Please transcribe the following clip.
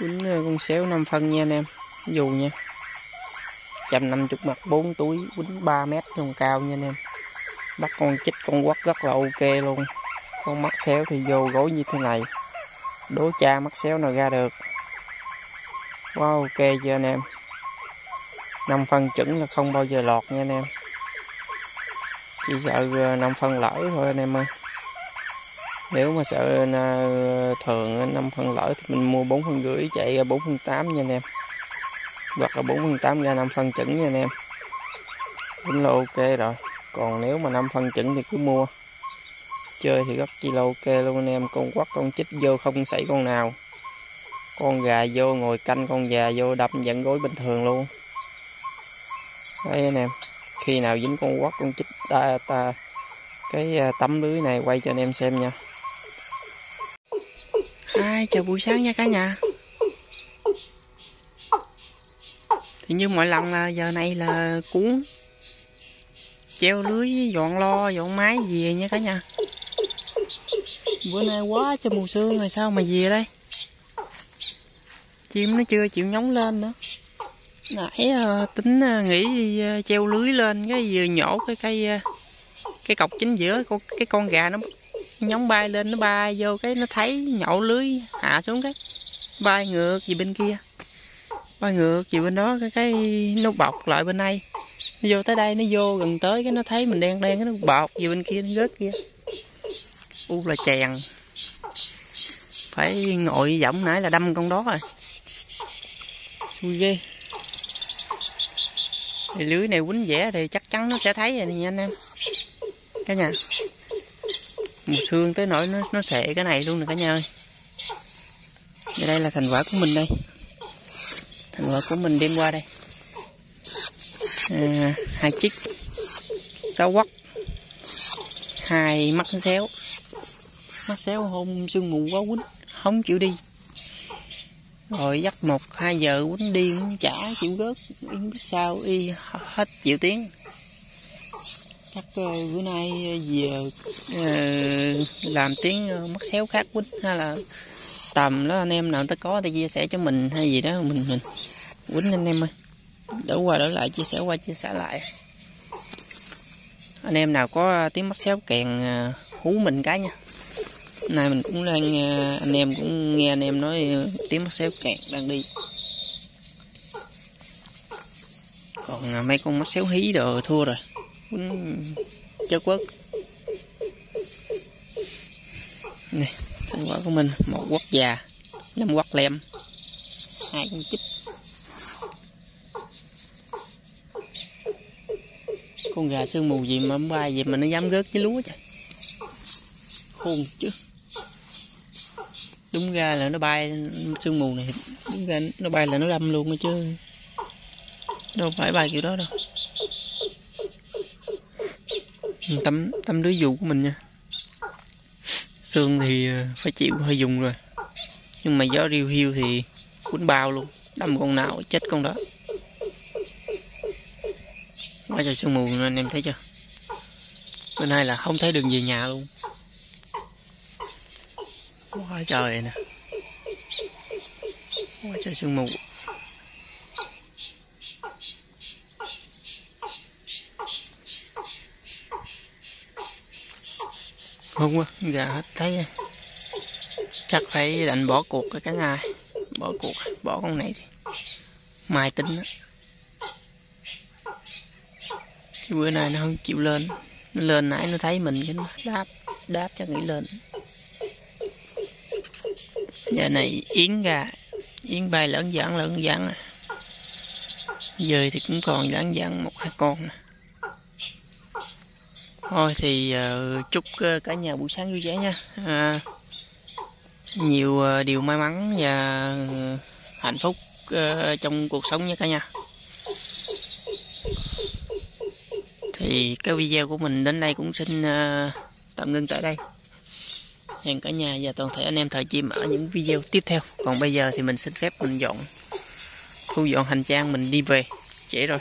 quýnh ờ, con xéo 5 phân nha anh em. Dù nha. 150 mặt 4 túi, quýnh 3 mét trong cao nha anh em. Bắt con chích con quất rất là ok luôn. Con mắt xéo thì vô gối như thế này. Đố cha mắt xéo nào ra được. Quá wow ok chưa anh em? 5 phân chuẩn là không bao giờ lọt nha anh em. Chỉ sợ ờ, 5 phân lỡ thôi anh em ơi nếu mà sợ ờ, thường ờ, 5 phân lỡ thì mình mua 4 phân rưỡi chạy bốn 4 phân 8 nha anh em. Hoặc là 4 phân 8 ra 5 phân chuẩn nha anh em. Cũng là ok rồi. Còn nếu mà 5 phân chuẩn thì cứ mua. Chơi thì rất chi là ok luôn anh em. Con quắt con chích vô không xảy con nào. Con gà vô ngồi canh con gà vô đập dẫn gối bình thường luôn. Đấy anh em. Khi nào dính con quắc con chích ta, ta cái à, tấm lưới này quay cho anh em xem nha. Hai chào buổi sáng nha cả nhà. Thì như mọi lần là giờ này là cuốn treo lưới, dọn lo, dọn máy về nha cả nhà. Bữa nay quá cho mùa sương rồi, sao mà về đây? Chim nó chưa chịu nhóng lên nữa. Nãy ờ, tính ờ, nghĩ ờ, treo lưới lên, cái vừa nhổ cái cây cái cọc chính giữa cái con gà nó nhóng bay lên, nó bay vô cái nó thấy nhậu lưới hạ xuống cái, bay ngược về bên kia. Bay ngược về bên đó, cái cái nó bọc lại bên đây nó vô tới đây, nó vô gần tới cái nó thấy mình đen đen, cái nó bọc về bên kia, nó rớt kia. U là chèn. Phải ngồi giọng nãy là đâm con đó rồi. Xui ghê. Thì lưới này quýnh vẽ thì chắc chắn nó sẽ thấy rồi nha anh em. Cả nhà mùa xương tới nỗi nó nó sệ cái này luôn nè cả nhà ơi. Và đây là thành quả của mình đây. Thành quả của mình đem qua đây. À, hai chiếc sáu quất hai mắt xéo. Mắt xéo hôm sương mù quá quýnh không chịu đi. Rồi dắt một hai giờ quýnh đi cũng chả chịu gớt biết sao y hết chịu tiếng chắc ờ, bữa nay ờ, về uh, ờ, làm tiếng mắt xéo khác quýnh hay là tầm đó anh em nào ta có thì chia sẻ cho mình hay gì đó mình mình quýnh anh em ơi. Đổ qua đổ lại chia sẻ qua chia sẻ lại. Anh em nào có tiếng mắt xéo kèn hú mình cái nha. Nay mình cũng đang anh em cũng nghe anh em nói tiếng mắt xéo kẹt đang đi. Còn mấy con mắt xéo hí đồ thua rồi. Ừ, chất quất. Này thành quả của mình, một quất già, năm quất lem, hai con chích. Con gà sương mù gì mà bay gì mà nó dám gớt với lúa trời. Khôn chứ. Đúng ra là nó bay sương mù này, đúng ra nó bay là nó đâm luôn chứ. Đâu phải bay kiểu đó đâu. Ừ, tấm tấm lưới dù của mình nha. Xương thì ờ, phải chịu, hơi dùng rồi. Nhưng mà gió riêu hiu thì quýnh bao luôn. Đâm con nào chết con đó. Quá trời sương mù anh em thấy chưa? Bên này là không thấy đường về nhà luôn. Quá trời nè. Quá trời sương mù. Không quá. Gà hết thấy à, chắc phải định bỏ cuộc cái cả ngày. Bỏ cuộc, bỏ con này đi. Mai tính đó. chứ bữa nay nó không chịu lên. Nó lên nãy nó thấy mình cái nó đáp đáp cho nghĩ lên. Giờ này yến gà, yến bay lẫn dạng lẫn dạng à. giờ thì cũng còn lẫn dạng một hai con nè thôi thì uh, chúc uh, cả nhà buổi sáng vui vẻ nha. Uh, nhiều uh, điều may mắn và uh, hạnh phúc uh, trong cuộc sống nha cả nhà. Thì cái video của mình đến đây cũng xin uh, tạm ngưng tại đây. Hẹn cả nhà và toàn thể anh em thợ chim ở những video tiếp theo. Còn bây giờ thì mình xin phép mình dọn thu dọn hành trang mình đi về. Trễ rồi.